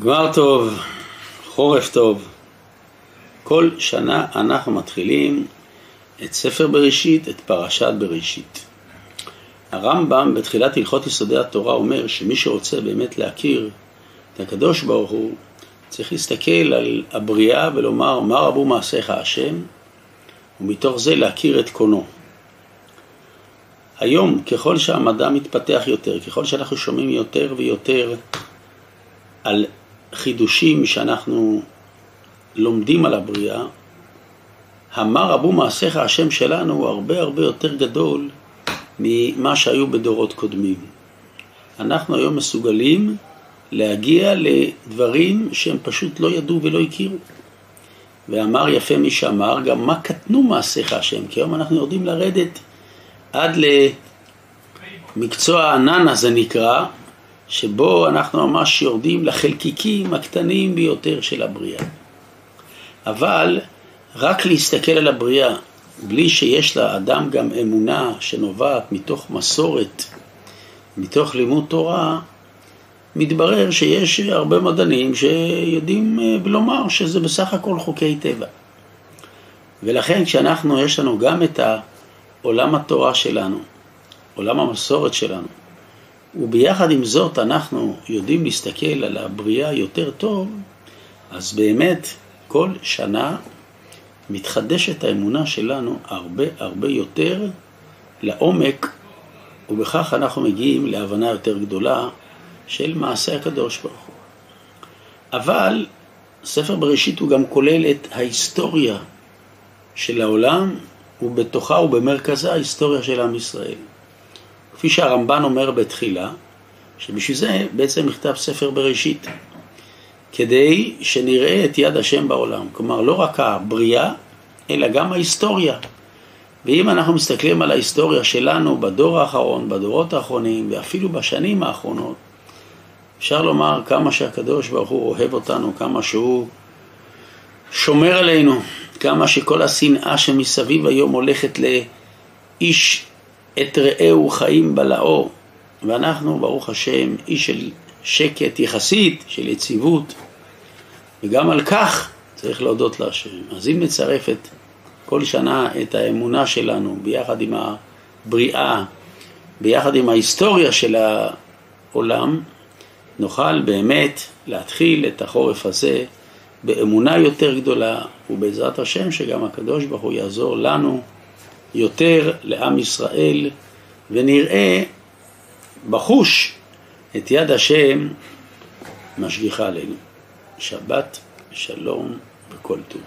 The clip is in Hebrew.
גמר טוב, חורף טוב. כל שנה אנחנו מתחילים את ספר בראשית, את פרשת בראשית. הרמב"ם בתחילת הלכות יסודי התורה אומר שמי שרוצה באמת להכיר את הקדוש ברוך הוא, צריך להסתכל על הבריאה ולומר מה רבו מעשיך השם, ומתוך זה להכיר את קונו. היום, ככל שהמדע מתפתח יותר, ככל שאנחנו שומעים יותר ויותר על חידושים שאנחנו לומדים על הבריאה, המר רבו מעשיך השם שלנו הוא הרבה הרבה יותר גדול ממה שהיו בדורות קודמים. אנחנו היום מסוגלים להגיע לדברים שהם פשוט לא ידעו ולא הכירו. ואמר יפה מי שאמר, גם מה קטנו מעשיך השם, כי היום אנחנו יורדים לרדת עד למקצוע הענן הזה נקרא, שבו אנחנו ממש יורדים לחלקיקים הקטנים ביותר של הבריאה. אבל רק להסתכל על הבריאה בלי שיש לאדם גם אמונה שנובעת מתוך מסורת, מתוך לימוד תורה, מתברר שיש הרבה מדענים שיודעים אה, לומר שזה בסך הכל חוקי טבע. ולכן כשאנחנו, יש לנו גם את עולם התורה שלנו, עולם המסורת שלנו, וביחד עם זאת אנחנו יודעים להסתכל על הבריאה יותר טוב, אז באמת כל שנה מתחדשת האמונה שלנו הרבה הרבה יותר לעומק, ובכך אנחנו מגיעים להבנה יותר גדולה של מעשה הקדוש ברוך הוא. אבל ספר בראשית הוא גם כולל את ההיסטוריה של העולם, ובתוכה ובמרכזה ההיסטוריה של עם ישראל. כפי שהרמב"ן אומר בתחילה, שבשביל זה בעצם נכתב ספר בראשית, כדי שנראה את יד השם בעולם. כלומר, לא רק הבריאה, אלא גם ההיסטוריה. ואם אנחנו מסתכלים על ההיסטוריה שלנו בדור האחרון, בדורות האחרונים, ואפילו בשנים האחרונות, אפשר לומר כמה שהקדוש ברוך הוא אוהב אותנו, כמה שהוא שומר עלינו, כמה שכל השנאה שמסביב היום הולכת לאיש את רעהו חיים בלעו, ואנחנו, ברוך השם, איש של שקט יחסית, של יציבות, וגם על כך צריך להודות להשם. אז אם נצרף את כל שנה את האמונה שלנו ביחד עם הבריאה, ביחד עם ההיסטוריה של העולם, נוכל באמת להתחיל את החורף הזה באמונה יותר גדולה, ובעזרת השם שגם הקדוש ברוך הוא יעזור לנו יותר לעם ישראל, ונראה בחוש את יד השם משגיחה עלינו. שבת, שלום וכל טוב.